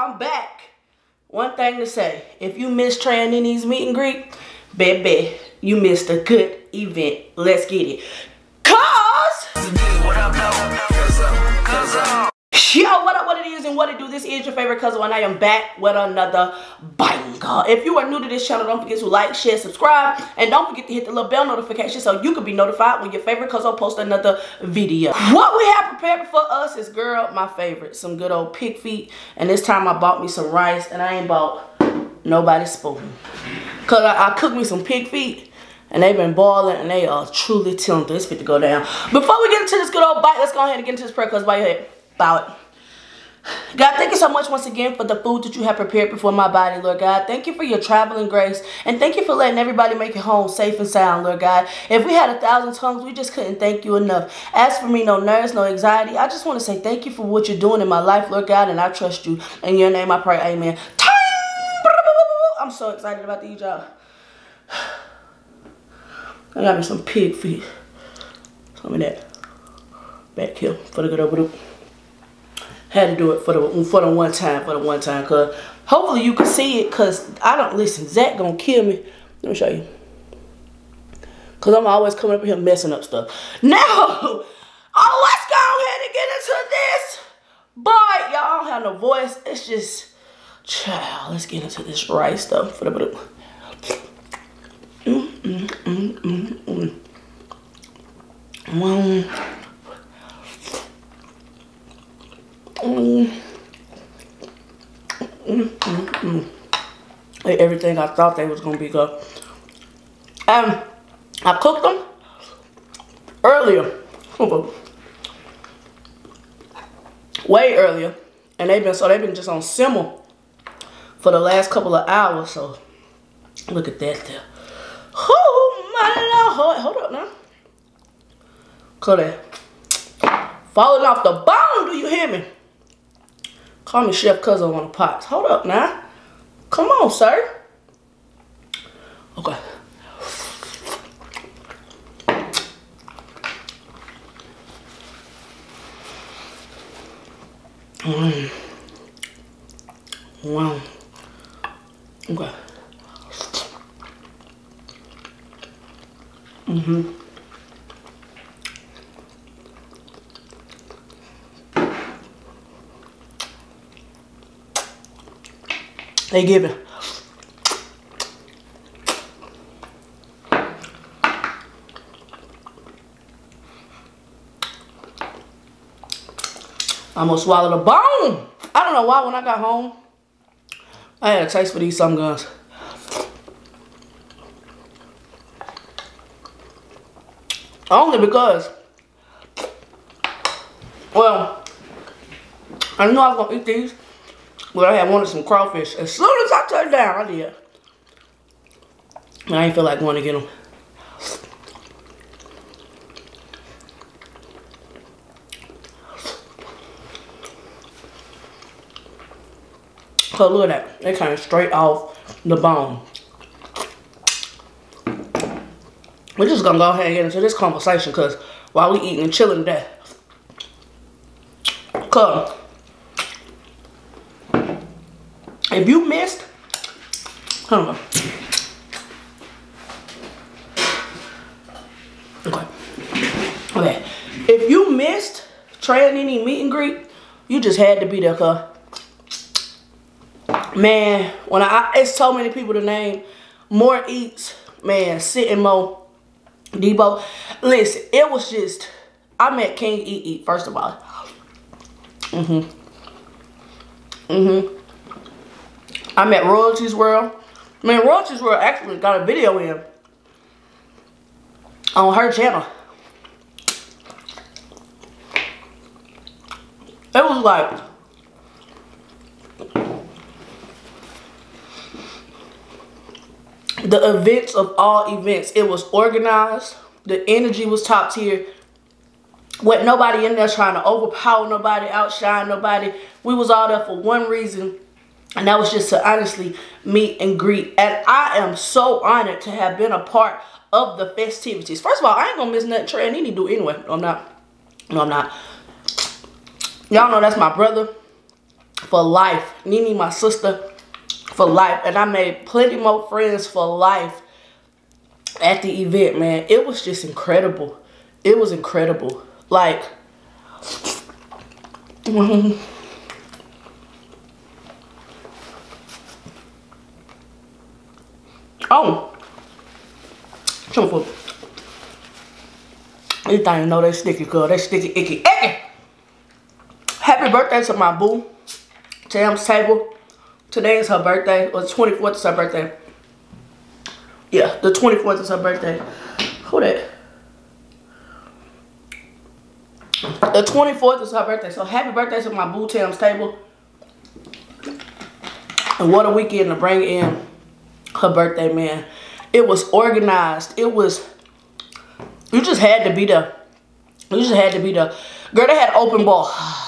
I'm back. One thing to say, if you missed Nene's meet and greet, baby, you missed a good event. Let's get it. Yo, what up, what it is, and what it do. This is your favorite cousin, and I am back with another banger. If you are new to this channel, don't forget to like, share, subscribe, and don't forget to hit the little bell notification so you can be notified when your favorite cousin post another video. What we have prepared for us is, girl, my favorite, some good old pig feet, and this time I bought me some rice, and I ain't bought nobody's spoon. Because I, I cooked me some pig feet, and they've been boiling and they are truly tender. It's fit to go down. Before we get into this good old bite, let's go ahead and get into this prayer because your head. Bow it. God, thank you so much once again for the food that you have prepared before my body, Lord God. Thank you for your traveling grace. And thank you for letting everybody make it home safe and sound, Lord God. If we had a thousand tongues, we just couldn't thank you enough. As for me, no nerves, no anxiety. I just want to say thank you for what you're doing in my life, Lord God, and I trust you. In your name I pray, amen. I'm so excited about these, y'all. I got me some pig feet. Some of that back here for the good over had to do it for the for the one time, for the one time, cause hopefully you can see it, cause I don't listen. Zach gonna kill me. Let me show you. Cause I'm always coming up here messing up stuff. Now, oh, let's go ahead and get into this. But y'all don't have no voice. It's just, child. Let's get into this rice stuff for the. Mm, mm, mm, mm, mm. Well, Mm. Mm, mm, mm. Like everything I thought they was gonna be good. Um, I cooked them earlier, way earlier, and they've been so they've been just on simmer for the last couple of hours. So look at that there. Oh my lord! Hold up now. Cut it. Falling off the bone. Do you hear me? Call me Chef Cuzzo on the pots. Hold up now. Come on, sir. Okay. Mm. Wow. Okay. Mm-hmm. They giving. I almost swallowed a bone. I don't know why when I got home, I had a taste for these some guns. Only because, well, I knew I was gonna eat these. But I had wanted some crawfish. As soon as I touched down, I did. And I ain't feel like going to get them. So look at that. They came straight off the bone. We're just gonna go ahead and get into this conversation because while we eating and chilling today. Cause if you missed, hold on. Okay. Okay. If you missed Trey Nene meet and greet, you just had to be there, cuz. Man, when I, it's so many people to name. More Eats, man, Sitting Mo, Debo. Listen, it was just, I met King Eat Eat, first of all. Mm-hmm. Mm-hmm. I met Royalties World. I mean, Royalties World actually got a video in on her channel. It was like the events of all events. It was organized. The energy was top tier. With nobody in there trying to overpower nobody, outshine nobody. We was all there for one reason and that was just to honestly meet and greet. And I am so honored to have been a part of the festivities. First of all, I ain't gonna miss nothing Trey Nene do anyway. No, I'm not. No, I'm not. Y'all know that's my brother. for life. Nene, my sister, for life. And I made plenty more friends for life at the event, man. It was just incredible. It was incredible. Like, oh, some food. These things know they sticky, girl. They sticky, icky, icky. Happy birthday to my boo. Tam's table. Today is her birthday. Or the 24th is her birthday. Yeah, the 24th is her birthday. Hold that? The 24th is her birthday. So happy birthday to my boo Tam's table. And what a weekend to bring in her birthday, man. It was organized. It was, you just had to be there. You just had to be there. Girl, they had open ball.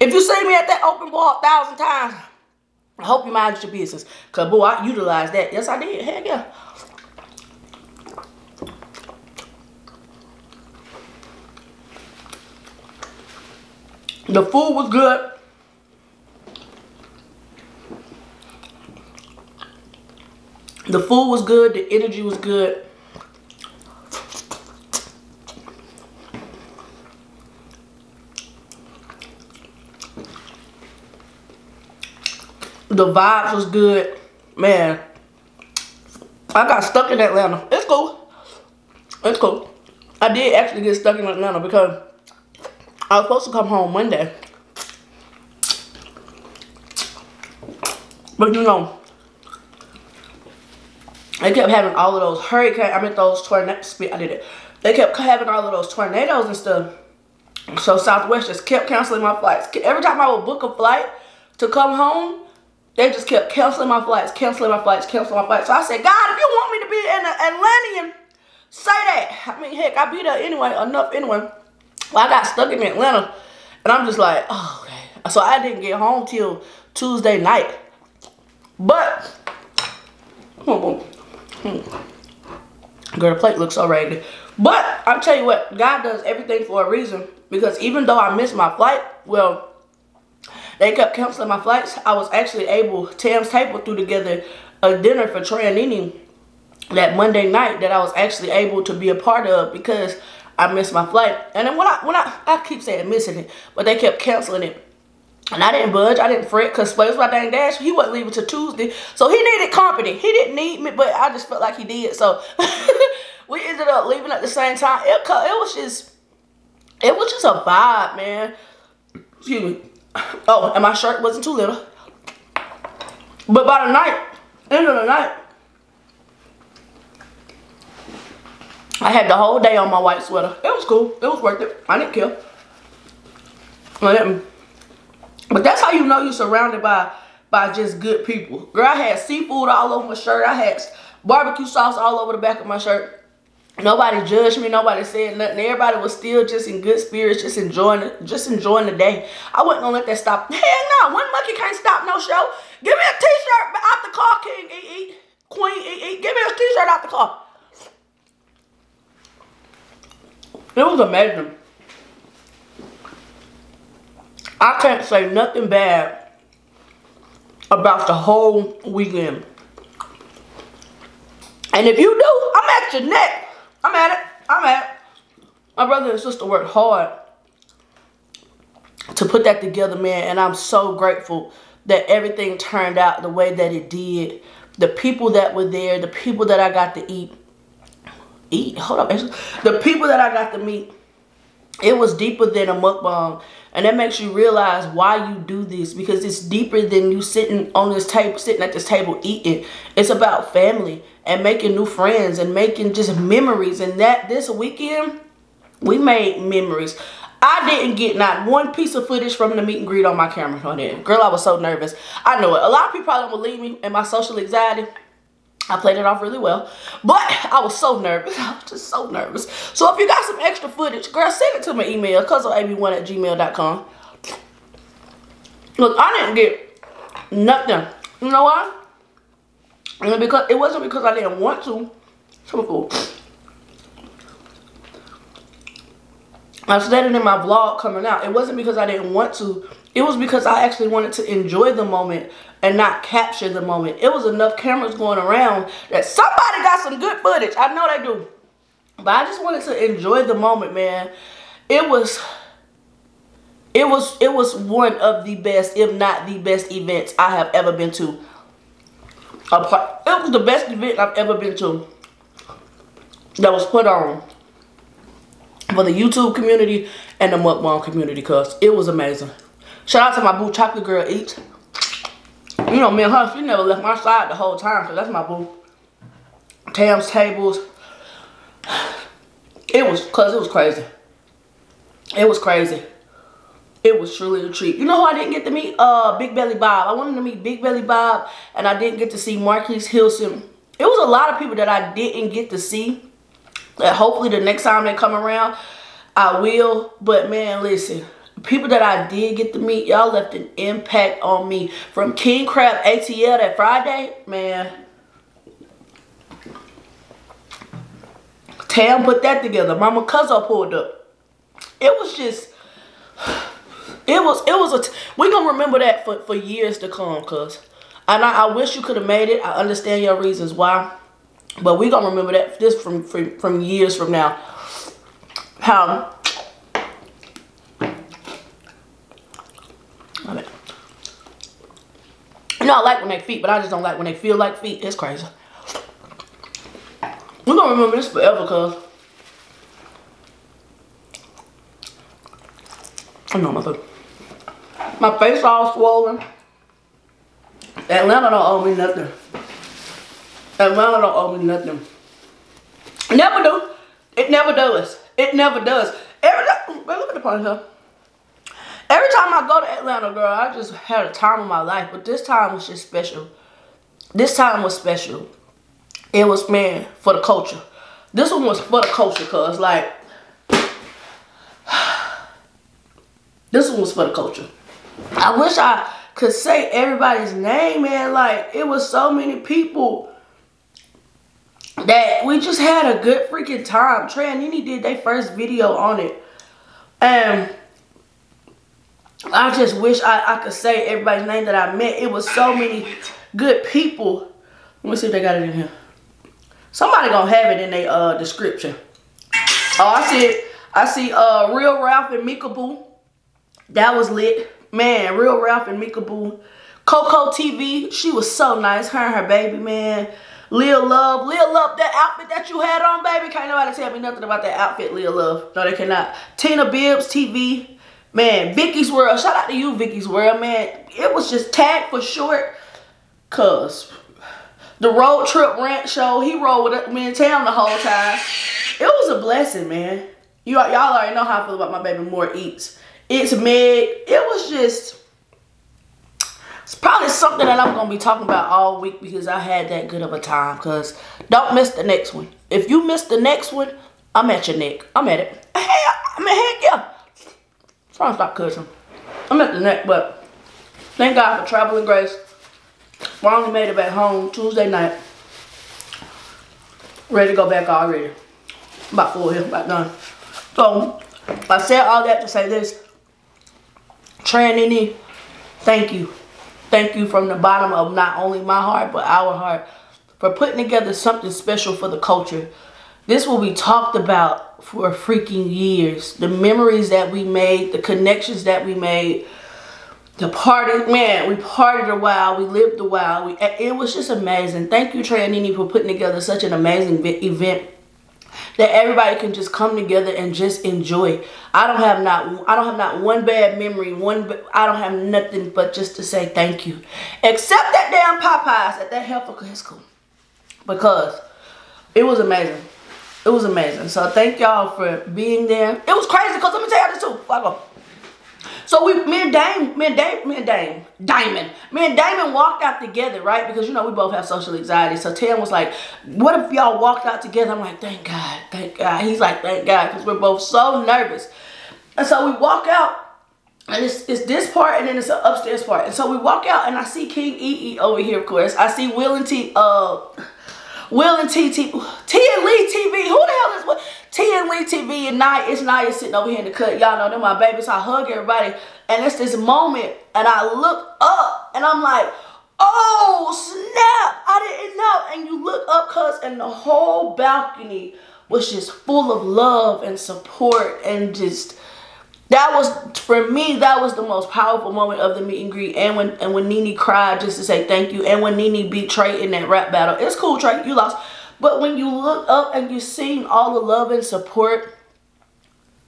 If you see me at that open ball a thousand times, I hope you mind your business. Because, boy, I utilized that. Yes, I did. Heck yeah. The food was good. The food was good. The energy was good. The vibes was good. Man, I got stuck in Atlanta. It's cool. It's cool. I did actually get stuck in Atlanta because I was supposed to come home Monday. But you know, they kept having all of those hurricanes, I mean those tornadoes, I did it. They kept having all of those tornadoes and stuff. So Southwest just kept canceling my flights. Every time I would book a flight to come home, they just kept canceling my flights, canceling my flights, canceling my flights. So I said, God, if you want me to be in Atlanta, say that. I mean, heck, I'll be there anyway, enough anyway. Well, I got stuck in Atlanta, and I'm just like, oh, okay. So I didn't get home till Tuesday night. But, hmm, girl, the plate looks so raggedy. But, I'll tell you what, God does everything for a reason. Because even though I missed my flight, well, they kept canceling my flights. I was actually able, Tam's Table threw together a dinner for Nene that Monday night that I was actually able to be a part of because I missed my flight. And then when I, when I, I keep saying missing it, but they kept canceling it. And I didn't budge. I didn't fret because Spurs my dang dash. He wasn't leaving till Tuesday. So he needed company. He didn't need me, but I just felt like he did. So we ended up leaving at the same time. It, it was just, it was just a vibe, man. Excuse me. Oh, and my shirt wasn't too little. But by the night, end of the night, I had the whole day on my white sweater. It was cool. It was worth it. I didn't care. But that's how you know you're surrounded by by just good people. Girl, I had seafood all over my shirt. I had barbecue sauce all over the back of my shirt. Nobody judged me. Nobody said nothing. Everybody was still just in good spirits, just enjoying just enjoying the day. I wasn't gonna let that stop. Hell no, one monkey can't stop no show. Give me a t-shirt out the car, King eat, eat. Queen eat, eat. Give me a t-shirt out the car. It was amazing. I can't say nothing bad about the whole weekend. And if you do, I'm at your neck. I'm at it. I'm at it. My brother and sister worked hard to put that together, man. And I'm so grateful that everything turned out the way that it did. The people that were there, the people that I got to eat. Eat? Hold up. The people that I got to meet. It was deeper than a mukbang. And that makes you realize why you do this. Because it's deeper than you sitting on this table, sitting at this table eating. It's about family and making new friends and making just memories. And that this weekend, we made memories. I didn't get not one piece of footage from the meet and greet on my camera on it. Girl, I was so nervous. I know it. A lot of people probably believe me and my social anxiety. I played it off really well. But I was so nervous. I was just so nervous. So if you got some extra footage, girl, send it to my email, cuzzoab1 at gmail.com. Look, I didn't get nothing. You know why? And because it wasn't because I didn't want to. Food. I it in my vlog coming out. It wasn't because I didn't want to. It was because I actually wanted to enjoy the moment and not capture the moment. It was enough cameras going around that somebody got some good footage. I know they do. But I just wanted to enjoy the moment, man. It was it was it was one of the best, if not the best events I have ever been to. It was the best event I've ever been to that was put on for the YouTube community and the mukbang community cuz it was amazing. Shout out to my boo Chocolate Girl Eats. You know, me and her, she never left my side the whole time because that's my boo. Tam's tables. It was, cuz it was crazy. It was crazy. It was truly a treat. You know who I didn't get to meet? Uh, Big Belly Bob. I wanted to meet Big Belly Bob and I didn't get to see Marquise Hilson. It was a lot of people that I didn't get to see. That hopefully the next time they come around, I will. But man, listen people that I did get to meet, y'all left an impact on me. From King Crab ATL that Friday, man. Tam put that together. Mama Cuzzo pulled up. It was just, it was, it was a, we gonna remember that for, for years to come, cuz. And I, I wish you could have made it. I understand your reasons why. But we gonna remember that this from, from, from years from now. How I mean, you know, I like when they feet, but I just don't like when they feel like feet. It's crazy. We're gonna remember this forever, cuz. I know my food. My face all swollen. Atlanta don't owe me nothing. Atlanta don't owe me nothing. Never do. It never does. It never does. Every look at the ponytail. Every time I go to Atlanta, girl, I just had a time of my life. But this time was just special. This time was special. It was, man, for the culture. This one was for the culture, cuz, like, this one was for the culture. I wish I could say everybody's name, man. Like, it was so many people that we just had a good freaking time. Trey and Nene did their first video on it. And I just wish I, I could say everybody's name that I met. It was so many good people. Let me see if they got it in here. Somebody gonna have it in their uh, description. Oh, I see it. I see uh, Real Ralph and Mika Boo. That was lit. Man, Real Ralph and Mika Boo. Coco TV, she was so nice. Her and her baby, man. Lil Love. Lil Love, that outfit that you had on, baby. Can't nobody tell me nothing about that outfit, Lil Love. No, they cannot. Tina Bibbs TV. Man, Vicky's World. Shout out to you, Vicky's World, man. It was just tag for short. Cause the road trip rant show, he rode with me in town the whole time. It was a blessing, man. You y'all already know how I feel about my baby More Eats. It's Meg. It was just it's probably something that I'm gonna be talking about all week because I had that good of a time. Cause don't miss the next one. If you miss the next one, I'm at your neck. I'm at it. Hey, I mean, heck yeah. Trying to stop cussing. I'm at the neck, but thank God for traveling grace. We only made it back home Tuesday night. Ready to go back already. About full here, about done. So, I said all that to say this. Trey Nene, thank you. Thank you from the bottom of not only my heart, but our heart for putting together something special for the culture. This will be talked about for freaking years. The memories that we made, the connections that we made, the party, man, we partied a while, we lived a while. We, it was just amazing. Thank you, Nene, for putting together such an amazing event that everybody can just come together and just enjoy. I don't have not I don't have not one bad memory, one I don't have nothing but just to say thank you. Except that damn Popeyes at that health school. Because it was amazing. It was amazing. So thank y'all for being there. It was crazy because let me tell y'all this too. So we, me and Dame, me and Dame, me and Dame, Diamond, me and Damon walked out together, right? Because you know we both have social anxiety. So Tam was like, "What if y'all walked out together?" I'm like, "Thank God, thank God." He's like, "Thank God," because we're both so nervous. And so we walk out, and it's, it's this part, and then it's the upstairs part. And so we walk out, and I see King EE over here, of course. I see Will and T. Uh, Will and T, T, T and Lee TV. Who the hell is what? TN Week TV and Night. It's Naya sitting over here in the cut. Y'all know they're my babies. I hug everybody. And it's this moment. And I look up and I'm like, oh, snap. I didn't know. And you look up, cuz, and the whole balcony was just full of love and support and just that was for me that was the most powerful moment of the meet and greet. And when and when Nene cried just to say thank you. And when Nene beat Trey in that rap battle. It's cool Trey. You lost. But when you look up and you seen all the love and support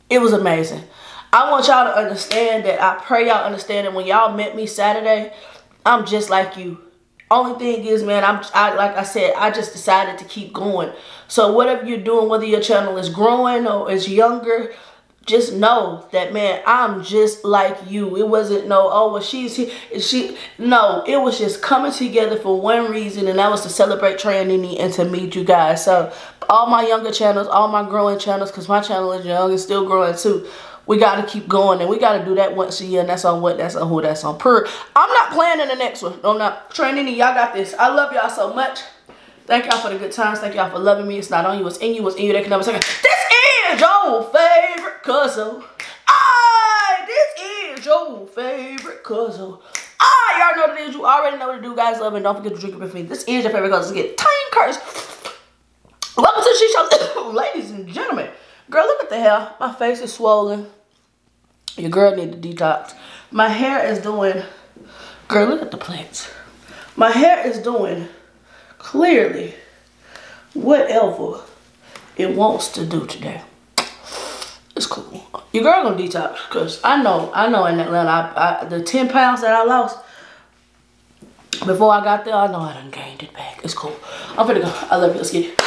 it was amazing. I want y'all to understand that. I pray y'all understand that when y'all met me Saturday I'm just like you. Only thing is, man, I'm I, like I said, I just decided to keep going. So whatever you're doing, whether your channel is growing or is younger, just know that man i'm just like you. It wasn't no oh well she's here she no it was just coming together for one reason and that was to celebrate Trey and to meet you guys. So all my younger channels all my growing channels because my channel is young and still growing too we got to keep going and we got to do that once a year and that's on what that's on who that's on per. I'm not planning the next one. I'm not. Training y'all got this. I love y'all so much. Thank y'all for the good times. Thank y'all for loving me. It's not on you it's in you it's in you. That can never second this is your favorite cousin. I this is your favorite cousin. I y'all know what it is. You already know what to do guys. Love and don't forget to drink it with me this is your favorite cousin. Get tiny curse. Welcome to she show. Ladies and gentlemen girl look at the hair. My face is swollen. Your girl need to detox. My hair is doing, girl, look at the plants. My hair is doing clearly whatever it wants to do today. It's cool. Your girl gonna detox because I know, I know in Atlanta, I, I, the 10 pounds that I lost before I got there, I know I done gained it back. It's cool. I'm finna go. I love you. Let's get it.